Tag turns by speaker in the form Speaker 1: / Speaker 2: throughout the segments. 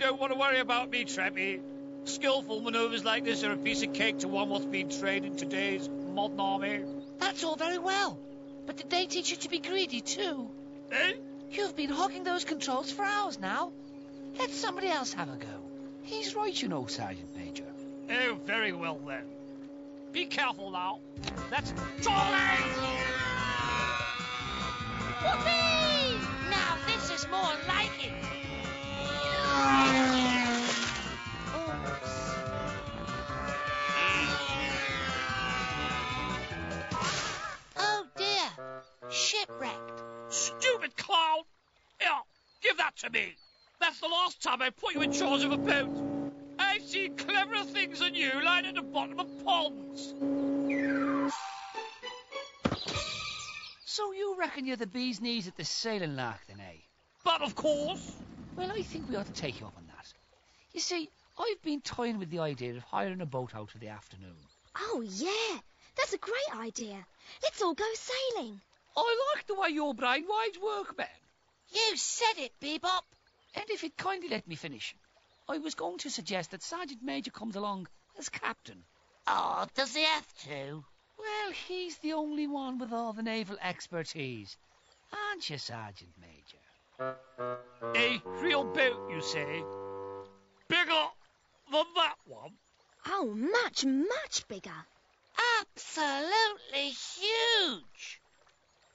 Speaker 1: don't want to worry about me, Trampy. Skillful manoeuvres like this are a piece of cake to one what's been trained in today's modern army.
Speaker 2: That's all very well. But did they teach you to be greedy too?
Speaker 1: Eh?
Speaker 2: You've been hogging those controls for hours now. Let somebody else have a go.
Speaker 3: He's right, you know, Sergeant Major.
Speaker 1: Oh, very well then. Be careful now. That's Charlie!
Speaker 2: Whoopee! Now this is more like it. Oh dear. Shipwrecked.
Speaker 1: Stupid clown! Here, give that to me. That's the last time I put you in charge of a boat. I've seen cleverer things than you lying at the bottom of ponds.
Speaker 3: So you reckon you're the bee's knees at the sailing lark, then, eh?
Speaker 1: But of course,
Speaker 3: Well, I think we ought to take you up on that. You see, I've been toying with the idea of hiring a boat out for the afternoon.
Speaker 4: Oh, yeah. That's a great idea. Let's all go sailing.
Speaker 3: I like the way your brain waves work, man.
Speaker 2: You said it, Bebop.
Speaker 3: And if you'd kindly let me finish, I was going to suggest that Sergeant Major comes along as captain.
Speaker 2: Oh, does he have to?
Speaker 3: Well, he's the only one with all the naval expertise. Aren't you, Sergeant Major?
Speaker 1: A real boat, you say? Bigger than that one?
Speaker 4: Oh, much, much bigger.
Speaker 2: Absolutely huge.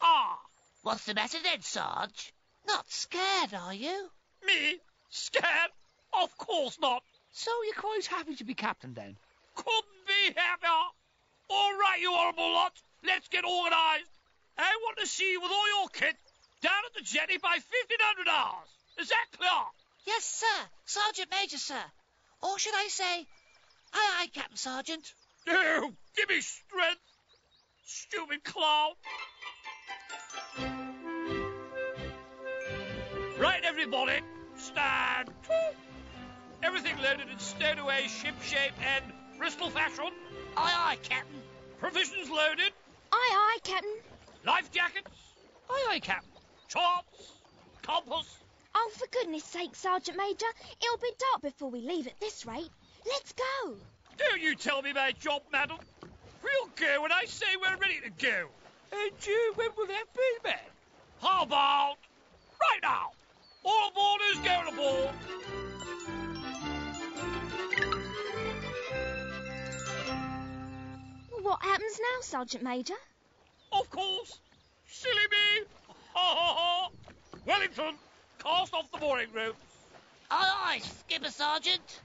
Speaker 1: Ah,
Speaker 2: What's the matter then, Sarge? Not scared, are you?
Speaker 1: me? Scared? Of course not.
Speaker 3: So you're quite happy to be captain, then?
Speaker 1: Couldn't be happier. All right, you horrible lot. Let's get organised. I want to see you with all your kit down at the jetty by 1500 hours. Is that clear?
Speaker 2: Yes, sir. Sergeant Major, sir. Or should I say, aye, aye, Captain Sergeant.
Speaker 1: Oh, give me strength. Stupid clown. Right, everybody. Stand. Everything loaded and stowed away ship shape and Bristol fashion.
Speaker 2: Aye, aye, Captain.
Speaker 1: Provisions loaded.
Speaker 4: Aye, aye, Captain.
Speaker 1: Life jackets. Aye, aye, Captain. Charts. Compass.
Speaker 4: Oh, for goodness sake, Sergeant Major. It'll be dark before we leave at this rate. Let's go.
Speaker 1: Don't you tell me my job, madam. We'll go when I say we're ready to go. And you, when will that be, man? How about right now? All aboarders going aboard.
Speaker 4: What happens now, Sergeant Major?
Speaker 1: Of course. Silly me. Ha ha ha. Wellington, cast off the mooring ropes.
Speaker 2: Aye, aye, Skipper Sergeant.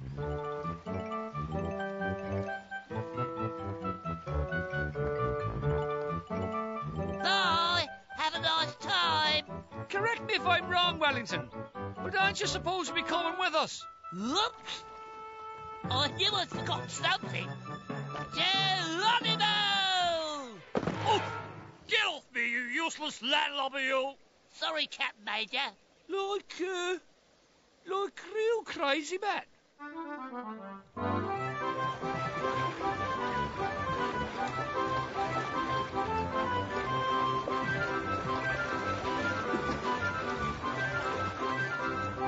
Speaker 2: Bye. Have a nice time.
Speaker 3: Correct me if I'm wrong, Wellington, but aren't you supposed to be coming with us?
Speaker 2: Whoops. I knew I'd forgotten something. Geronimo!
Speaker 1: Oh, get off me, you useless landlubber, you.
Speaker 2: Sorry, Captain Major.
Speaker 3: Like, uh, like real crazy man.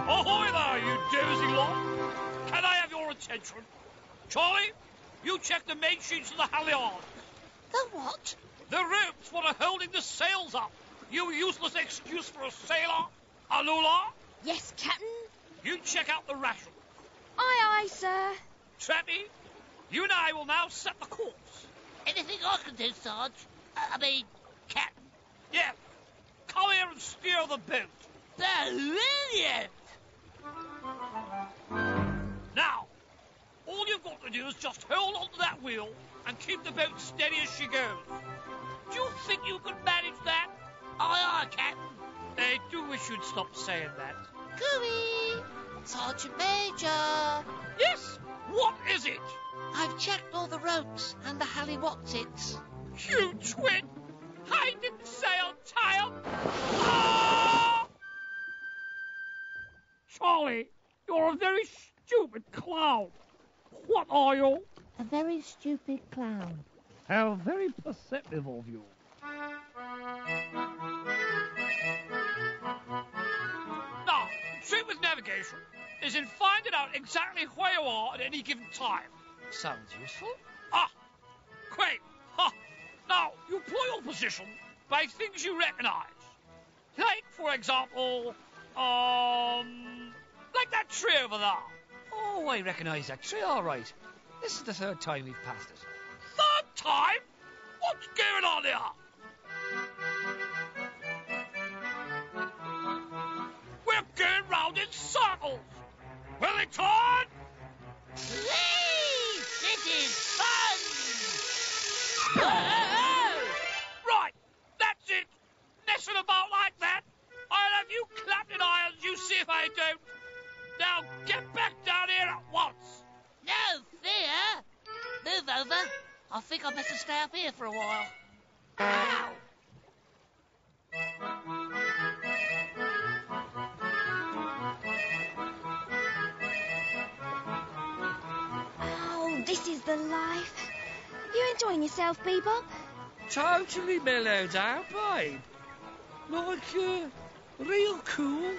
Speaker 1: Ahoy there, you dozy lot. Can I have your attention? Charlie, you check the main sheets of the halyards.
Speaker 2: The what?
Speaker 1: The ropes what are holding the sails up. You useless excuse for a sailor. Alula,
Speaker 4: Yes, Captain.
Speaker 1: you check out the ration.
Speaker 4: Aye, aye, sir.
Speaker 1: Trampy, you and I will now set the course.
Speaker 2: Anything I can do, Sarge? I mean, Captain.
Speaker 1: Yeah, come here and steer the boat.
Speaker 2: Brilliant!
Speaker 1: Now, all you've got to do is just hold onto that wheel and keep the boat steady as she goes. Do you think you could manage that?
Speaker 2: Aye, aye, Captain.
Speaker 1: I do wish you'd stop saying that.
Speaker 2: Cooey! Sergeant Major!
Speaker 1: Yes, what is it?
Speaker 2: I've checked all the ropes and the Hallywotsits.
Speaker 1: You twit! I didn't say on time! Ah! Charlie, you're a very stupid clown. What are you?
Speaker 5: A very stupid clown.
Speaker 1: How very perceptive of you. Now, the trick with navigation is in finding out exactly where you are at any given time.
Speaker 3: Sounds useful.
Speaker 1: Ah, great. Ha. Now, you plot your position by things you recognise. Like, for example, um, like that tree over there.
Speaker 3: Oh, I recognise that tree, all right. This is the third time we've passed it.
Speaker 1: Third time? What's going on here? We're going round in circles. Wellington!
Speaker 2: Please! This is fun!
Speaker 1: Right, that's it. Messing about like that. I'll have you clapped in irons, you see if I don't. Now get back down here at once.
Speaker 2: No fear! Move over. I think I better stay up here for a while. Ow!
Speaker 4: Oh, this is the life. You enjoying yourself, Bebop?
Speaker 1: Totally mellowed out, babe. Like, uh, real cool.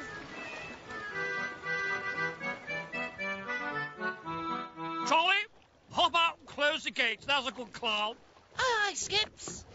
Speaker 1: Charlie, hop out and close the gates. That's a good clown.
Speaker 2: Aye, aye, Skips.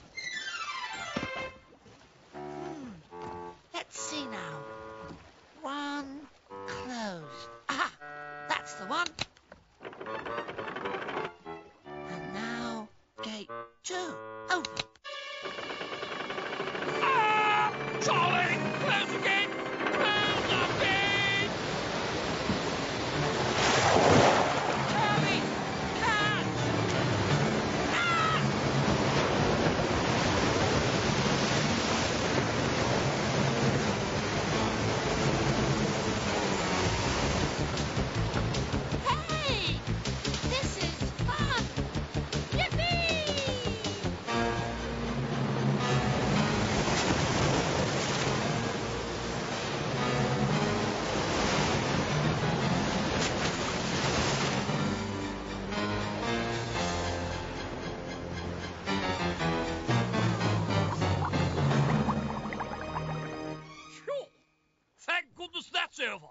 Speaker 1: Thank that's over.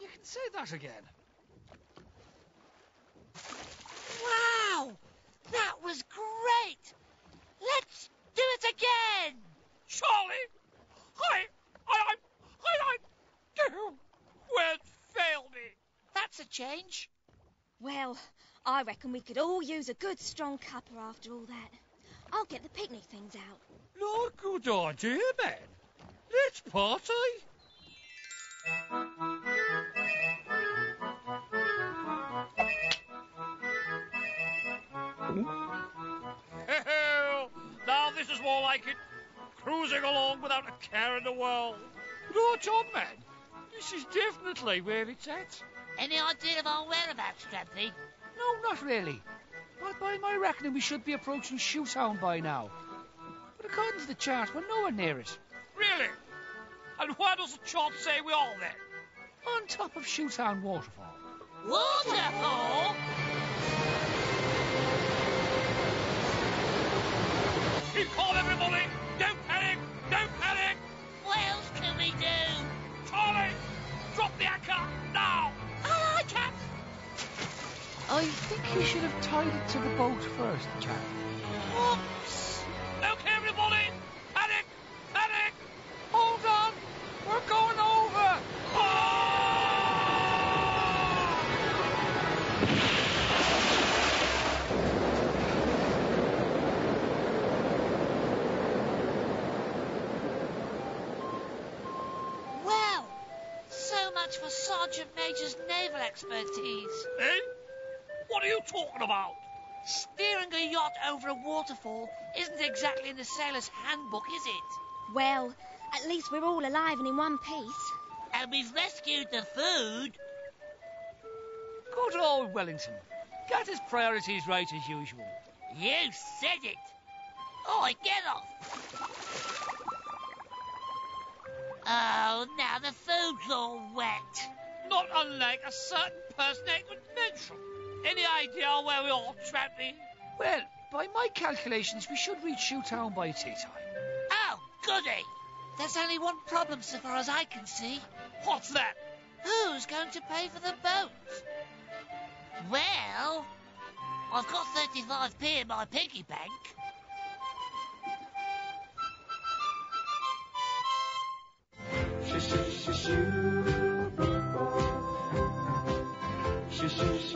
Speaker 3: You can say that again.
Speaker 2: Wow! That was great! Let's do it again!
Speaker 1: Charlie, I, I, I, I, I, well, fail me.
Speaker 2: That's a change.
Speaker 4: Well, I reckon we could all use a good strong cuppa after all that. I'll get the picnic things out.
Speaker 1: Not a good idea, man. Let's party. Now this is more like it. Cruising along without a care in the world. Right on, man. This is definitely where it's at.
Speaker 2: Any idea of our whereabouts, Strampy?
Speaker 3: No, not really. But by my reckoning, we should be approaching Shoetown by now. But according to the chart, we're nowhere near it.
Speaker 1: Really? And why does the chart say we are then?
Speaker 3: On top of Shoetown Waterfall.
Speaker 2: Waterfall?
Speaker 1: Keep calm, everybody! Don't panic! Don't panic!
Speaker 2: What else can we do?
Speaker 1: Charlie, drop the anchor now!
Speaker 2: Aye, aye, Cap.
Speaker 3: I think you should have tied it to the boat first, Jack.
Speaker 2: Expertise.
Speaker 1: Eh? What are you talking about?
Speaker 2: Steering a yacht over a waterfall isn't exactly in the sailor's handbook, is it?
Speaker 4: Well, At least we're all alive and in one piece.
Speaker 2: And we've rescued the food.
Speaker 3: Good old Wellington. Got his priorities right as usual.
Speaker 2: You said it. Oi, get off. Oh, now the food's all wet.
Speaker 1: Not unlike a certain person I could mention. Any idea where we are travelling?
Speaker 3: Well, by my calculations, we should reach Shoetown by tea time.
Speaker 2: Oh, goody. There's only one problem so far as I can see.
Speaker 1: What's that?
Speaker 2: Who's going to pay for the boat? Well, I've got 35p in my piggy bank.
Speaker 6: Shoo shoo shoo shoo Shoo